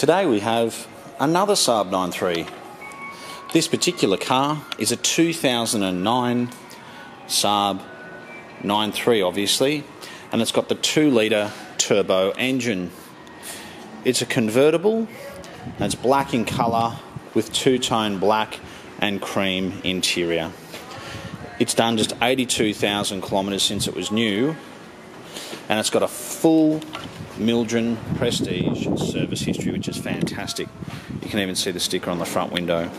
Today we have another Saab 93. This particular car is a 2009 Saab 93 obviously and it's got the 2 litre turbo engine. It's a convertible and it's black in colour with two-tone black and cream interior. It's done just 82,000 kilometres since it was new and it's got a full Mildren Prestige service history, which is fantastic. You can even see the sticker on the front window.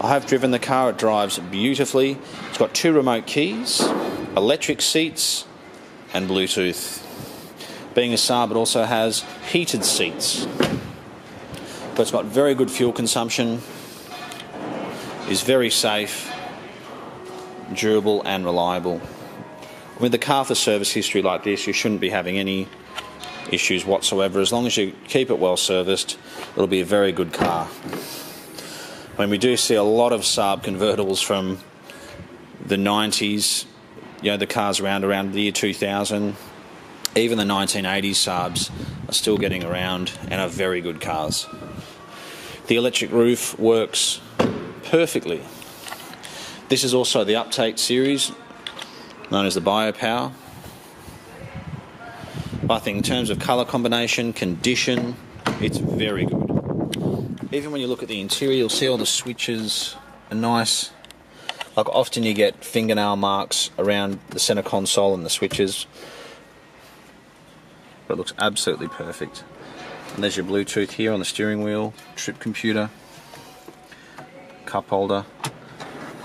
I have driven the car, it drives beautifully. It's got two remote keys, electric seats, and Bluetooth. Being a Saab, it also has heated seats. But it's got very good fuel consumption, is very safe, durable, and reliable. With a car for service history like this, you shouldn't be having any issues whatsoever. As long as you keep it well serviced, it'll be a very good car. I mean, we do see a lot of Saab convertibles from the 90s, you know, the cars around around the year 2000, even the 1980s Saabs are still getting around and are very good cars. The electric roof works perfectly. This is also the Uptake series, known as the BioPower. I think in terms of colour combination, condition, it's very good. Even when you look at the interior, you'll see all the switches are nice. Like often you get fingernail marks around the centre console and the switches. But it looks absolutely perfect. And there's your Bluetooth here on the steering wheel, trip computer, cup holder.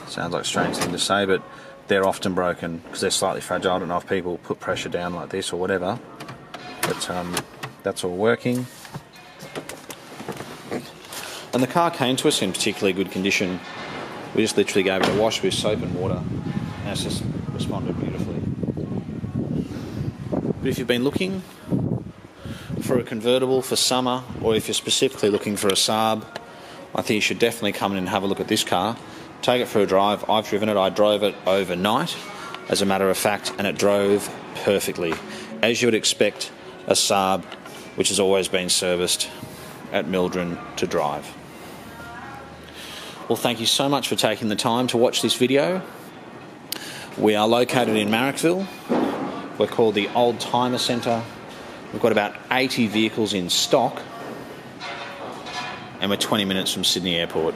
Sounds like a strange thing to say, but they're often broken because they're slightly fragile. I don't know if people put pressure down like this or whatever but um, that's all working. And the car came to us in particularly good condition. We just literally gave it a wash with soap and water, and it's just responded beautifully. But if you've been looking for a convertible for summer, or if you're specifically looking for a Saab, I think you should definitely come in and have a look at this car. Take it for a drive. I've driven it. I drove it overnight, as a matter of fact, and it drove perfectly, as you would expect a Saab which has always been serviced at Mildren to drive. Well, thank you so much for taking the time to watch this video. We are located in Marrickville. We're called the Oldtimer Centre. We've got about 80 vehicles in stock, and we're 20 minutes from Sydney Airport.